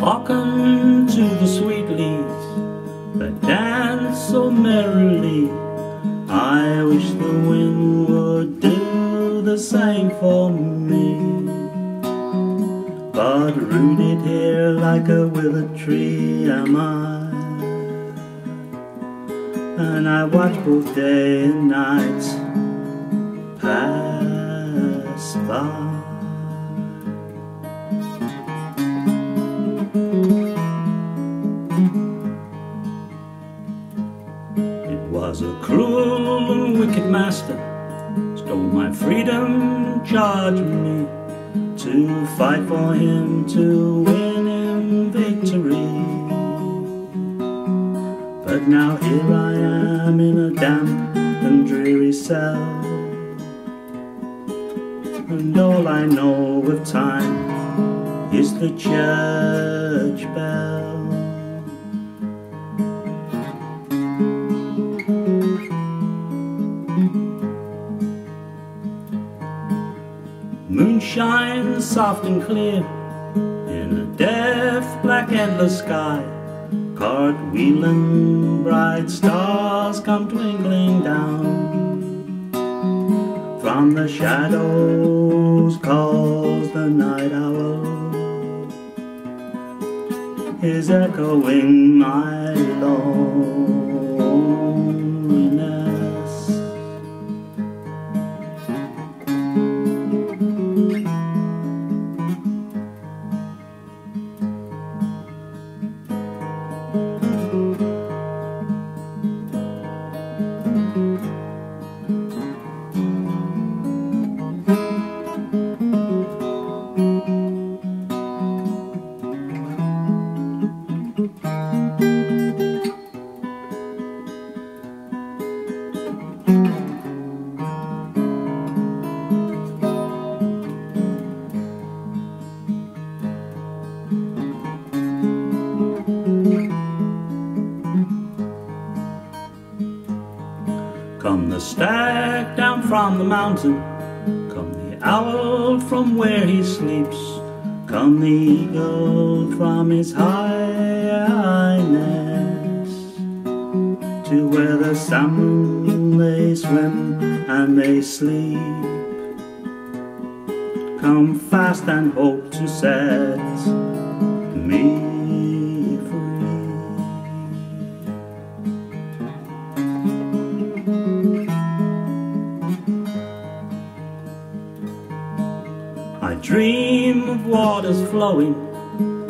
Hearken to the sweet leaves that dance so merrily. I wish the wind would do the same for me. But rooted here like a withered tree am I. And I watch both day and night pass by. Was a cruel and wicked master. Stole my freedom, charged me To fight for him, to win him victory. But now here I am in a damp and dreary cell. And all I know of time is the church bell Moonshine soft and clear in a deaf black endless sky. Cartwheeling bright stars come twinkling down. From the shadows calls the night owl. Is echoing my loneliness. Come the stag down from the mountain, come the owl from where he sleeps, come the eagle from his high nest, to where the salmon they swim and they sleep. Come fast and hope to set I dream of waters flowing,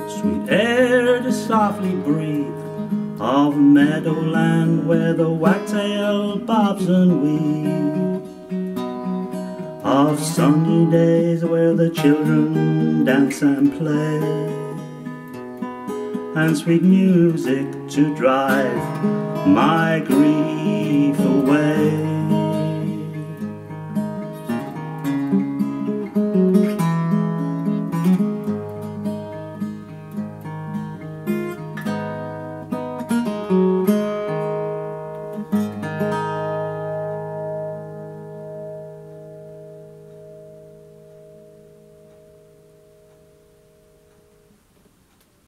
sweet air to softly breathe, of meadowland where the wagtail bobs and weave, of sunny days where the children dance and play, and sweet music to drive my grief away.